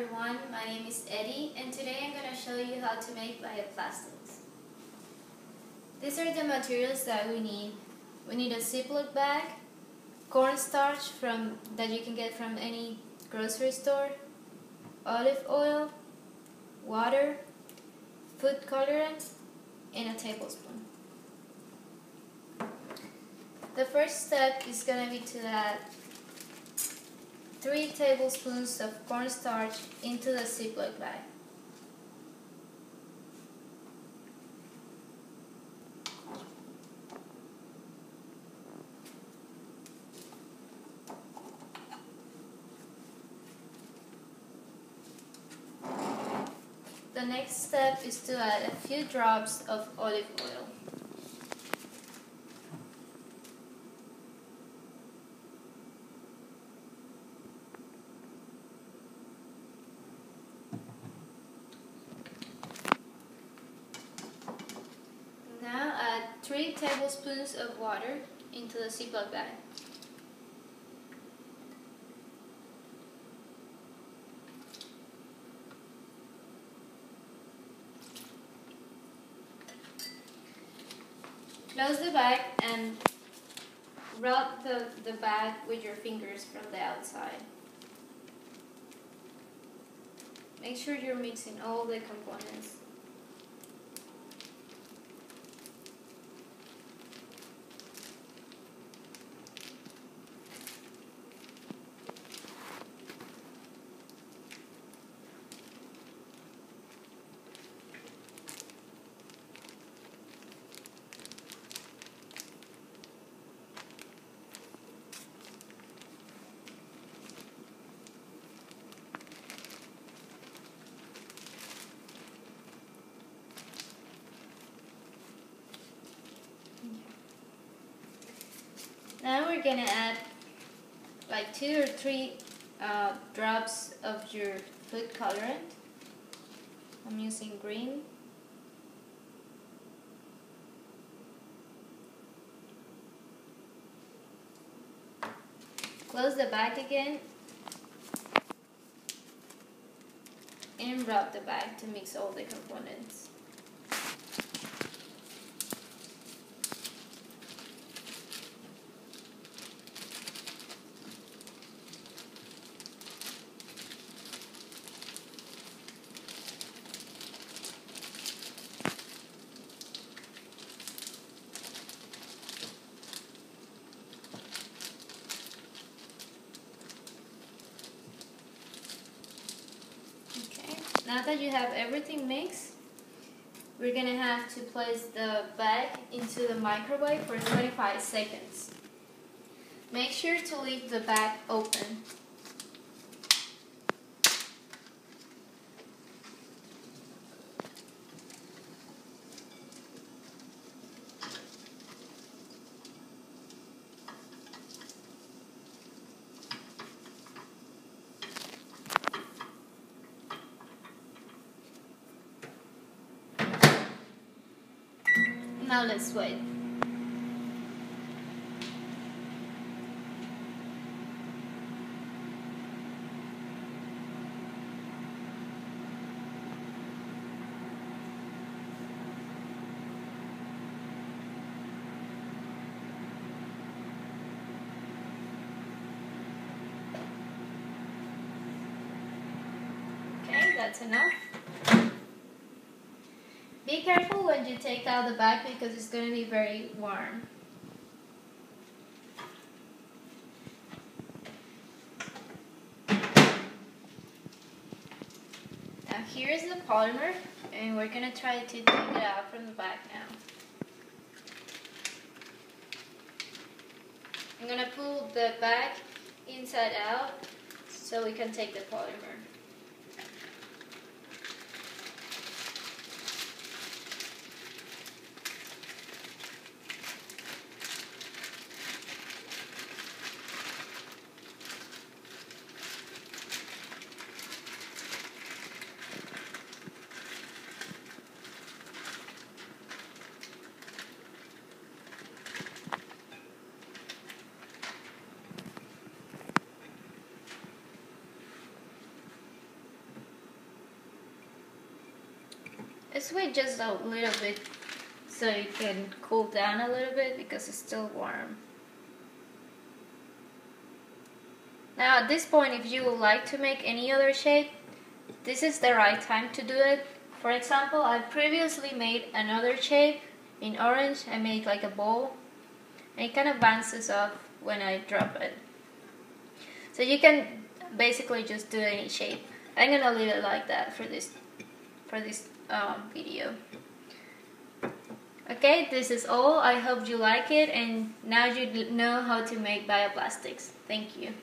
everyone, my name is Eddie and today I'm going to show you how to make bioplastics. These are the materials that we need. We need a Ziploc bag, cornstarch from that you can get from any grocery store, olive oil, water, food colorant, and a tablespoon. The first step is going to be to add 3 tablespoons of cornstarch into the Ziploc bag. The next step is to add a few drops of olive oil. Now add 3 tablespoons of water into the Ziploc bag. Close the bag and rub the, the bag with your fingers from the outside. Make sure you're mixing all the components. We're gonna add like two or three uh, drops of your food colorant. I'm using green. Close the bag again and rub the bag to mix all the components. Okay, now that you have everything mixed, we're gonna have to place the bag into the microwave for 25 seconds. Make sure to leave the bag open. Now let's wait. Okay, that's enough. Be careful when you take out the bag because it's going to be very warm. Now here's the polymer and we're going to try to take it out from the bag now. I'm going to pull the bag inside out so we can take the polymer. Wait just a little bit so it can cool down a little bit because it's still warm. Now at this point if you would like to make any other shape, this is the right time to do it. For example, I previously made another shape in orange. I made like a bowl and it kind of bounces off when I drop it. So you can basically just do any shape. I'm gonna leave it like that for this for this um, video. Okay, this is all. I hope you like it and now you know how to make bioplastics. Thank you.